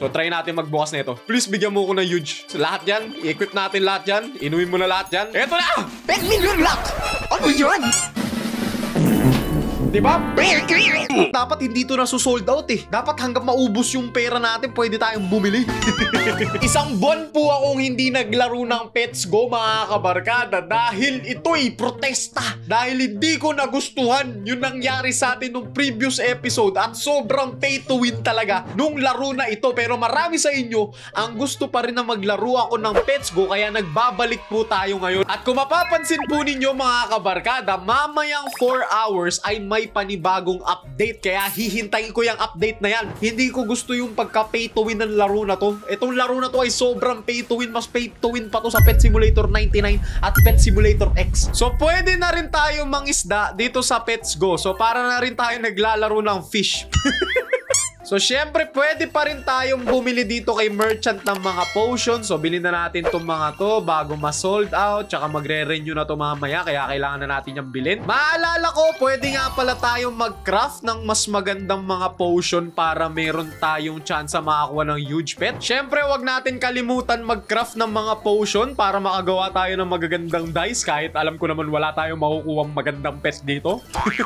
So, try natin magbukas nito. Please, bigyan mo ko ng huge. So, lahat yan, i-equip natin lahat yan. Inumin mo na lahat yan. Eto na! 10 million lock! Ano yun? Diba? Dapat hindi to nasusold out eh. Dapat hanggang maubos yung pera natin, pwede tayong bumili. Isang buwan po akong hindi naglaro ng Pets Go mga kabarkada dahil ito'y protesta. Dahil hindi ko nagustuhan yung nangyari sa atin nung previous episode at sobrang pay to win talaga nung laro na ito. Pero marami sa inyo ang gusto pa rin na maglaro ako ng Pets Go kaya nagbabalik po tayo ngayon. At kung mapapansin po ninyo mga kabarkada, mamayang 4 hours ay may panibagong update. Kaya hihintayin ko yung update na yan. Hindi ko gusto yung pagka-pay to win ng laro na to. Itong laro na to ay sobrang pay to win. Mas pay to win pa to sa Pet Simulator 99 at Pet Simulator X. So pwede na rin tayo mangisda dito sa Pets Go. So para na rin tayo naglalaro ng fish. So, syempre, pwede pa rin tayong bumili dito kay merchant ng mga potions. So, bilhin na natin itong mga to bago ma-sold out. Tsaka magre-renew na to mamaya. Kaya kailangan na natin yung bilhin. Maalala ko, pwede nga pala tayong mag-craft ng mas magandang mga potion para meron tayong chance makakuha ng huge pet. Syempre, wag natin kalimutan mag-craft ng mga potion para makagawa tayo ng magagandang dice. Kahit alam ko naman wala tayong makukuha magandang pet dito.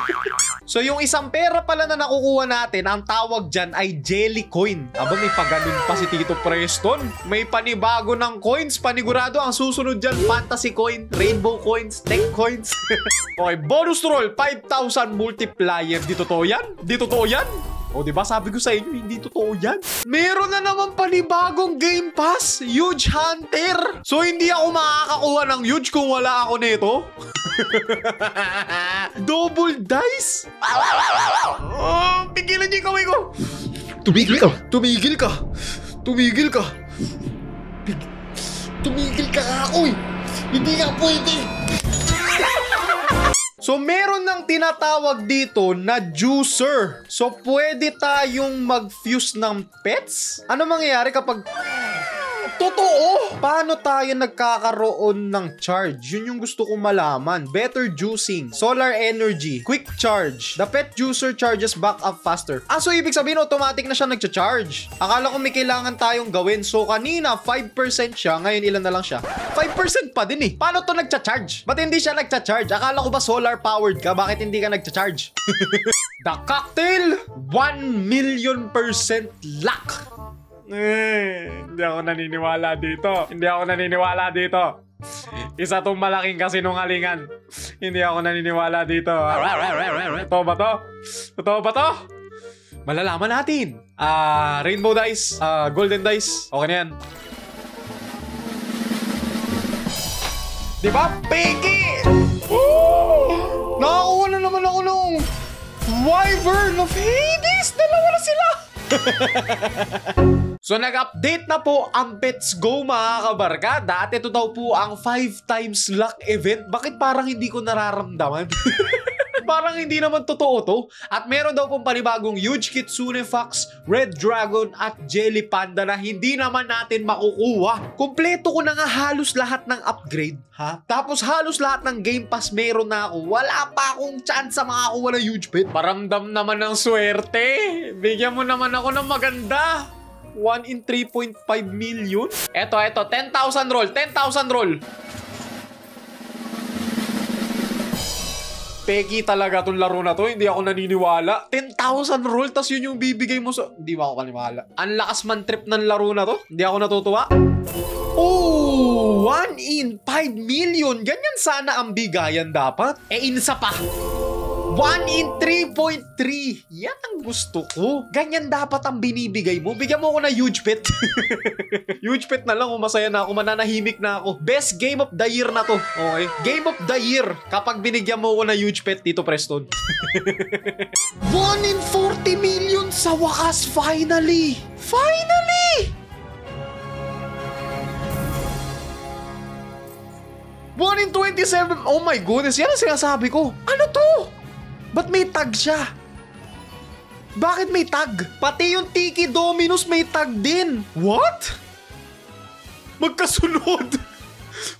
so, yung isang pera pala na nakukuha natin, ang tawag dyan ay Jelly Coin. Aba, may paganon pa si Tito Preston. May panibago ng coins. Panigurado ang susunod dyan, Fantasy Coin, Rainbow Coins, Tech Coins. okay, bonus roll, 5,000 multiplier. Di totoo yan? Di totoo yan? O, di ba sabi ko sa inyo, hindi totoo yan. Meron na naman panibagong Game Pass, Huge Hunter. So, hindi ako makakakuha ng huge kung wala ako nito. Double dice? Oh, pigilan niyo yung kamay ko. Tumigil ka! Tumigil ka. Tumigil ka. Tumigil ka nga ako eh! Hindi nga pwede! So, meron ng tinatawag dito na juicer. So, pwede tayong mag-fuse ng pets? Ano mangyayari kapag... Totoo! Paano tayo nagkakaroon ng charge? Yun yung gusto kong malaman. Better juicing, solar energy, quick charge. The pet juicer charges back up faster. Ah, so ibig sabihin automatic na siya nagcha-charge. Akala ko may kailangan tayong gawin. So kanina 5% siya, ngayon ilan na lang siya? 5% pa din eh. Paano to nagcha-charge? Ba't hindi siya nagcha-charge? Akala ko ba solar powered ka? Bakit hindi ka nagcha-charge? The cocktail, 1 million percent luck. Eh, hindi ako naniniwala dito. Hindi ako naniniwala dito. Isa tong malaking kasinungalingan. Hindi ako naniniwala dito. Totoo ba to? Totoo ba to? Malalaman natin. Ah, rainbow dice, ah, golden dice. Okay na yan. Di ba? Piggy! Woo! Nakakuha na naman ako nung Wyvern of Hades! Dalawa na sila! So nag-update na po ang Pets Go mga kabarkada at ito daw po ang 5 times luck event. Bakit parang hindi ko nararamdaman? parang hindi naman totoo to. At meron daw pong panibagong huge Kitsune Fox, Red Dragon at Jelly Panda na hindi naman natin makukuha. Kompleto ko na nga halos lahat ng upgrade. Ha? Tapos halos lahat ng Game Pass meron na ako. Wala pa akong chance sa makakuha ng huge pet. Paramdam naman ng swerte. Bigyan mo naman ako ng maganda. 1 in 3.5 million? Eto, eto. 10,000 roll. 10,000 roll. Peggy talaga tong laro na to. Hindi ako naniniwala. 10,000 roll, tas yun yung bibigay mo sa... Hindi ba ako paniwala? Ang lakas man trip ng laro na to. Hindi ako natutuwa. Oh! 1 in 5 million. Ganyan sana ang bigayan dapat. Eh, insa pa. 1 in 3.3. Yan ang gusto ko. Ganyan dapat ang binibigay mo. Bigyan mo ako na huge pet. huge pet na lang. Kung masaya na ako. Mananahimik na ako. Best game of the year na to. Okay? Game of the year. Kapag binigyan mo ako na huge pet dito, Preston. 1 in 40 million sa wakas. Finally! Finally! 1 in 27. Oh my goodness, yan ang sinasabi ko. Ano to? Ba't may tag siya? Bakit may tag? Pati yung Tiki Dominus may tag din. What? Magkasunod.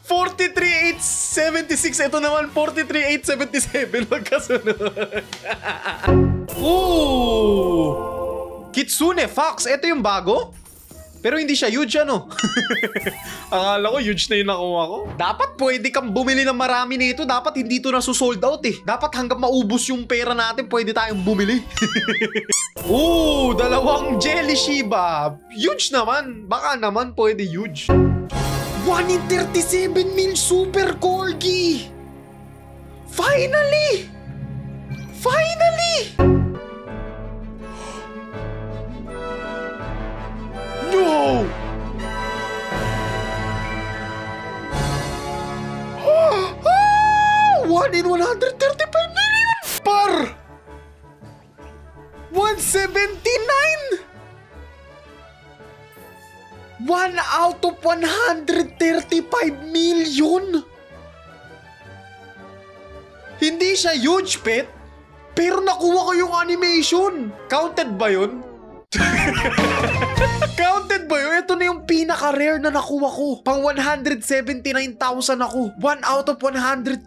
43,876. Ito naman, 43,877. Magkasunod. Ooh! Kitsune Fox. Ito yung bago? Pero hindi siya huge ano. Akala ko huge na yung nakuha ko. Dapat pwede kang bumili ng marami nito. Dapat hindi to nasusold out eh. Dapat hanggang maubos yung pera natin, pwede tayong bumili. Ooh, dalawang Jelly Shiba. Huge naman. Baka naman pwede huge. 1 in 37 mil Super Corgi! Finally! Finally! No! Ah! 1 in 135 million! Par! 179! 1 out of 135 million! Hindi siya huge pet, pero nakuha ko yung animation. Counted ba yun? Counted ba yun? Ito na yung pinaka-rare na nakuha ko. Pang 179,000 ako. 1 out of 135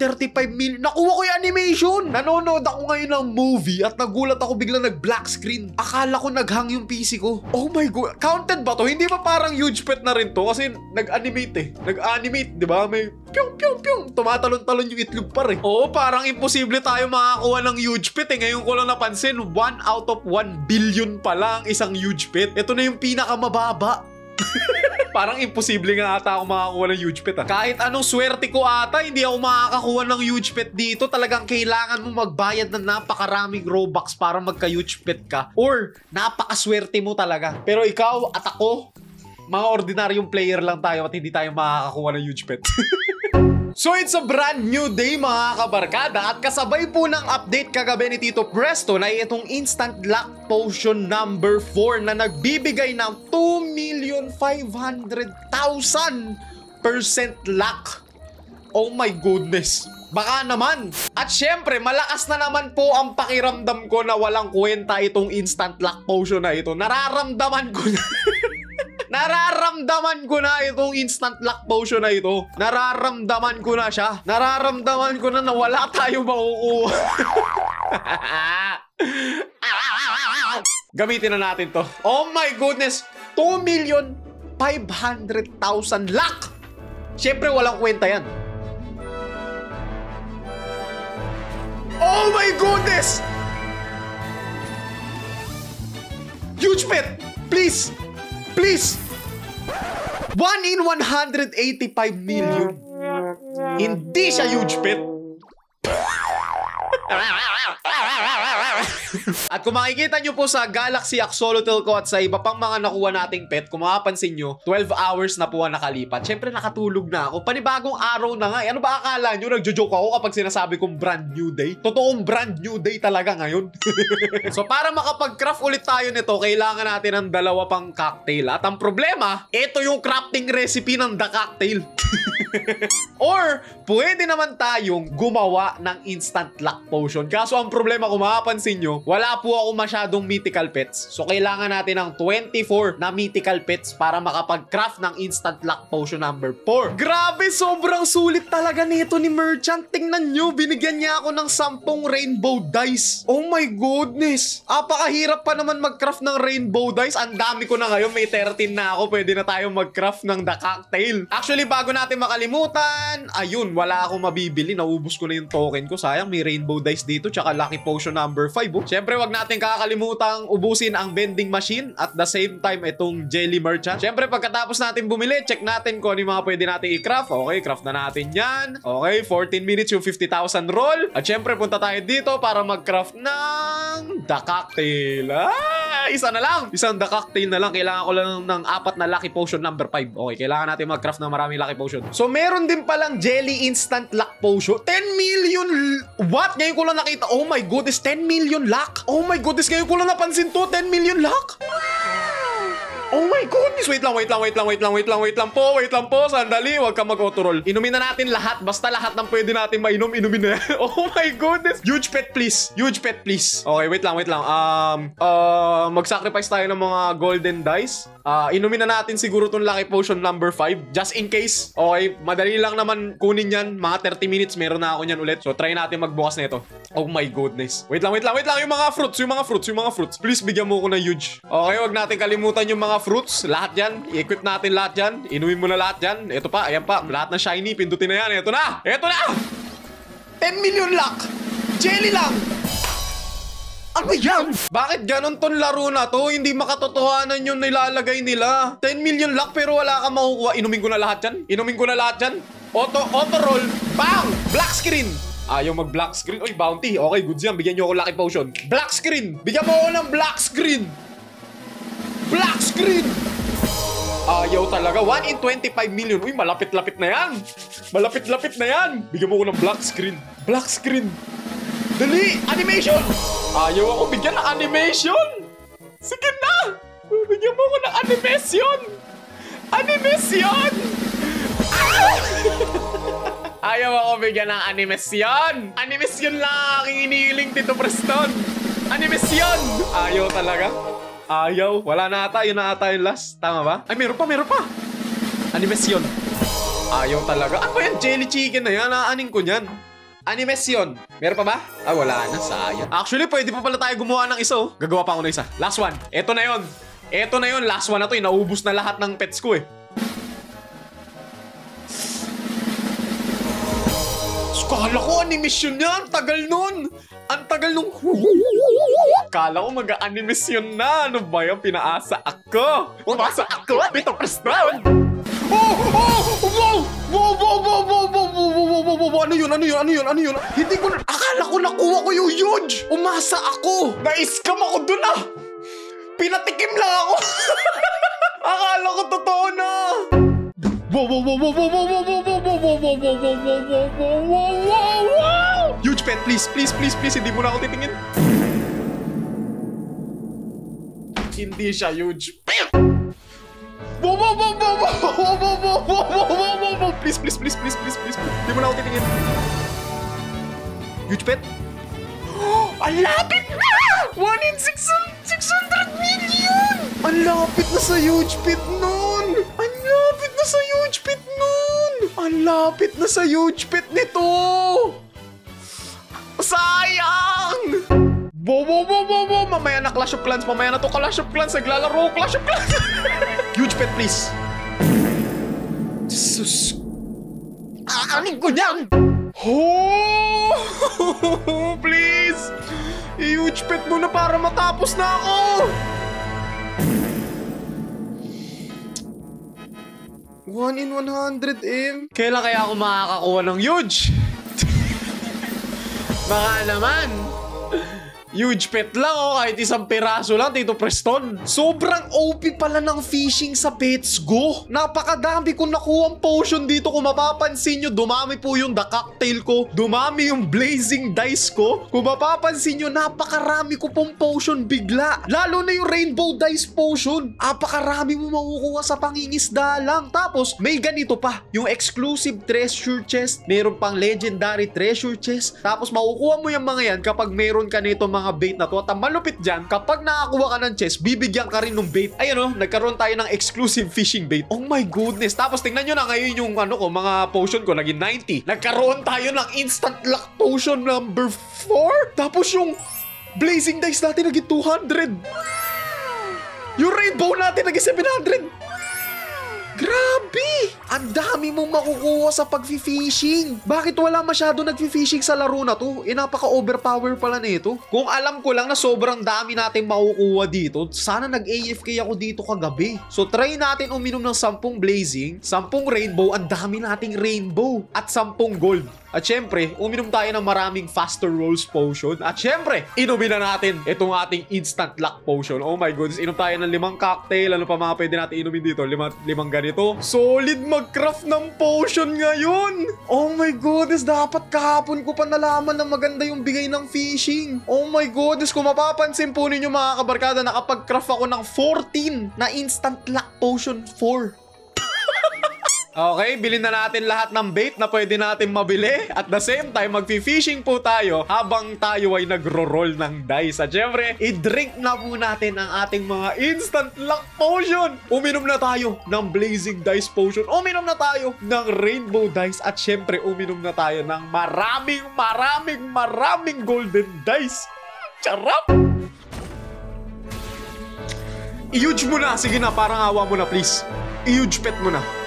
million. Nakuha ko yung animation. Nanonood ako ngayon ng movie at nagulat ako biglang nag-black screen. Akala ko naghang yung PC ko. Oh my God. Counted ba to? Hindi ba parang huge pet na rin to? Kasi nag-animate eh. Nag-animate, di ba? May pyong pyong pyong. Tumatalon-talon yung itlog pa rin. Oo, parang imposible tayo makakuha ng huge pet eh. Ngayon ko lang napansin, 1 out of 1 billion pa lang isang huge pet. Ito na yung pinakamababa. Parang imposible nga ata ako makakuha ng huge pet ah. Kahit anong swerte ko ata, hindi ako makakakuha ng huge pet dito. Talagang kailangan mo magbayad ng napakaraming Robux para magka-huge pet ka. Or, napakaswerte mo talaga. Pero ikaw at ako, mga ordinaryong player lang tayo at hindi tayo makakakuha ng huge pet. So it's a brand new day mga kabarkada at kasabay po ng update kagabi ni Tito Presto na itong instant luck potion number 4 na nagbibigay ng 2,500,000 percent luck. Oh my goodness. Baka naman. At syempre, malakas na naman po ang pakiramdam ko na walang kwenta itong instant luck potion na ito. Nararamdaman ko na. Nararamdaman ko na itong instant luck potion na ito. Nararamdaman ko na siya. Nararamdaman ko na na wala tayo makukuha. Gamitin na natin to. Oh my goodness! 2 million 500,000 luck! Siyempre walang kwenta yan. Oh my goodness! Huge pet! Please! Please! 1 in 185 million. Hindi siya huge pet. At kung makikita nyo po sa Galaxy Axolotl ko at sa iba pang mga nakuha nating pet, kung makapansin nyo, 12 hours na po ang nakalipat. Siyempre nakatulog na ako. Panibagong araw na nga. Eh. Ano ba akala nyo? Nagjo-joke ako kapag sinasabi kong brand new day? Totoong brand new day talaga ngayon. so para makapag-craft ulit tayo nito, kailangan natin ng dalawa pang cocktail. At ang problema, ito yung crafting recipe ng The Cocktail. Or, pwede naman tayong gumawa ng instant luck potion. Kaso ang problema kung makapansin nyo, wala po ako masyadong mythical pets. So, kailangan natin ng 24 na mythical pets para makapag-craft ng instant luck potion number 4. Grabe, sobrang sulit talaga nito ni Merchant. Tingnan nyo, binigyan niya ako ng 10 rainbow dice. Oh my goodness. Apakahirap pa naman mag-craft ng rainbow dice. Ang dami ko na ngayon. May 13 na ako. Pwede na tayong mag-craft ng the cocktail. Actually, bago natin makalimutan, ayun, wala akong mabibili. Naubos ko na yung token ko. Sayang, may rainbow dice dito. Tsaka lucky potion number 5. Oh. Siyempre, wag natin kakalimutang ubusin ang vending machine at the same time itong jelly merchant. Siyempre, pagkatapos natin bumili, check natin kung ano yung mga pwede natin i-craft. Okay, craft na natin yan. Okay, 14 minutes yung 50,000 roll. At siyempre, punta tayo dito para mag-craft ng the cocktail. Ah, isa na lang. Isang the cocktail na lang. Kailangan ko lang ng apat na lucky potion number 5. Okay, kailangan natin mag-craft ng maraming lucky potion. So, meron din palang jelly instant luck potion. 10 million... What? Ngayon ko lang nakita. Oh my goodness, 10 million luck luck! Oh my goodness, ngayon ko lang napansin to. 10 million luck! Oh my goodness! Wait lang, wait lang, wait lang, wait lang, wait lang, wait lang po, wait lang po, sandali, huwag ka mag-autorol. Inumin na natin lahat, basta lahat ng pwede natin mainom, inumin na oh my goodness! Huge pet, please! Huge pet, please! Okay, wait lang, wait lang. Um, uh, mag-sacrifice tayo ng mga golden dice. Uh, inumin na natin siguro tong lucky potion number 5, just in case. Okay, madali lang naman kunin yan. Mga 30 minutes, meron na ako niyan ulit. So, try natin magbukas na ito. Oh my goodness. Wait lang, wait lang, wait lang. Yung mga fruits, yung mga fruits, yung mga fruits. Please, bigyan mo ko ng huge. Okay, wag natin kalimutan yung mga mga fruits, lahat yan. I-equip natin lahat yan. Inumin mo na lahat yan. Ito pa, ayan pa. Lahat ng shiny, pindutin na yan. Ito na! Ito na! 10 million luck! Jelly lang! Ano yan? Bakit ganon ton laro na to? Hindi makatotohanan yung nilalagay nila. 10 million luck pero wala ka makukuha. Inumin ko na lahat yan. Inumin ko na lahat yan. Auto, auto roll. Bang! Black screen. Ayaw mag black screen. Uy, bounty. Okay, goods yan. Bigyan nyo ako lucky potion. Black screen. Bigyan mo ako ng black screen. Screen. Ayaw talaga. 1 in 25 million. Uy, malapit-lapit na yan. Malapit-lapit na yan. Bigyan mo ko ng black screen. Black screen. Dali! Animation! Ayaw ako bigyan ng animation! Sige na! Bigyan mo ako ng animation! Animation! Ah! Ayaw ako bigyan ng animation! Animation lang ang aking inihiling, Tito Preston! Animation! Ayaw talaga? Ayaw. Wala na ata. Yun na ata yung last. Tama ba? Ay, meron pa, meron pa! Animation. Ayaw talaga. Ano ba yan? Jelly chicken na yan. Aanin ko niyan. Animation. Meron pa ba? Ah, wala na. Sayang. Actually, pwede pa pala tayo gumawa ng isa. oh. Gagawa pa ako ng isa. Last one. Ito na yon. Ito na yon. Last one na to. eh. Naubos na lahat ng pets ko eh. Kala ko animation niya. Ang tagal nun. Ang tagal nung... Kala ko mag-animation na. Ano ba yung pinaasa ako? Pumasa ako. Pito Preston. Oh! Oh! Wow! Wow! Wow! Wow! Wow! Wow! Wow! Wow! Wow! Wow! Ano yun? Ano yun? Ano yun? Ano yun? Hindi ko na... Akala ko nakuha ko yung huge! Umasa ako! Na-scam ako dun ah! Pinatikim lang ako! Akala ko totoo na! Wow! Wow! Wow! Wow! Wow! Wow! Wow! Wow! Wow! Wow! Wow! Huge pet, please! Please! Please! Please! Hindi mo na ako titingin. Hindi siya huge wow, wow, wow, wow, wow, wow, wow, wow, wow, wow. Please, please, please, please, please, please. Hindi mo na ako titingin. Huge pet? Ang lapit na! 1 in 600, 600 million! Ang lapit na sa huge pet nun! Ang lapit na sa huge pet nun! Ang lapit na sa huge pet nito! Sayang! Wow, wow, wow, wow, wow! Mamaya na Clash of Clans, mamaya na to Clash of Clans. Naglalaro Clash of Clans. Huge pet, please. Sus. Aanin ko niyan! Oh! please! Huge pet mo na para matapos na ako! One in 100 M. Kailan kaya ako makakakuha ng huge? Baka naman. Huge pet lang oh, kahit isang piraso lang, Tito Preston. Sobrang OP pala ng fishing sa Pets Go. Napakadami kong nakuha potion dito. Kung mapapansin nyo, dumami po yung the cocktail ko. Dumami yung blazing dice ko. Kung mapapansin nyo, napakarami ko pong potion bigla. Lalo na yung rainbow dice potion. Napakarami mo makukuha sa pangingisda lang. Tapos, may ganito pa. Yung exclusive treasure chest. Meron pang legendary treasure chest. Tapos, makukuha mo yung mga yan kapag meron ka nito mga bait na to. At ang malupit dyan, kapag nakakuha ka ng chest, bibigyan ka rin ng bait. Ayun oh, nagkaroon tayo ng exclusive fishing bait. Oh my goodness. Tapos tingnan nyo na ngayon yung ano ko, mga potion ko, naging 90. Nagkaroon tayo ng instant luck potion number 4. Tapos yung blazing dice natin naging 200. Yung rainbow natin naging 700. Grabe! Ang dami mong makukuha sa pag-fishing. Bakit wala masyado nag-fishing sa laro na to? Eh, napaka-overpower pala nito. Kung alam ko lang na sobrang dami natin makukuha dito, sana nag-AFK ako dito kagabi. So, try natin uminom ng 10 blazing, 10 rainbow, ang dami nating rainbow, at 10 gold. At syempre, uminom tayo ng maraming faster rolls potion. At syempre, inumin na natin itong ating instant luck potion. Oh my goodness, inom tayo ng limang cocktail. Ano pa mga pwede natin inumin dito? Lima, limang ganito. Solid mag-craft ng potion ngayon! Oh my goodness, dapat kahapon ko pa nalaman na maganda yung bigay ng fishing. Oh my goodness, kung mapapansin po ninyo mga kabarkada, nakapag-craft ako ng 14 na instant luck potion 4. Okay, bilhin na natin lahat ng bait na pwede natin mabili. At the same time, magfi-fishing po tayo habang tayo ay nagro-roll ng dice. At syempre, i-drink na po natin ang ating mga instant luck potion. Uminom na tayo ng blazing dice potion. Uminom na tayo ng rainbow dice. At syempre, uminom na tayo ng maraming, maraming, maraming golden dice. Charap! I-huge mo na. Sige na, parang awa mo na, please. I-huge pet mo na.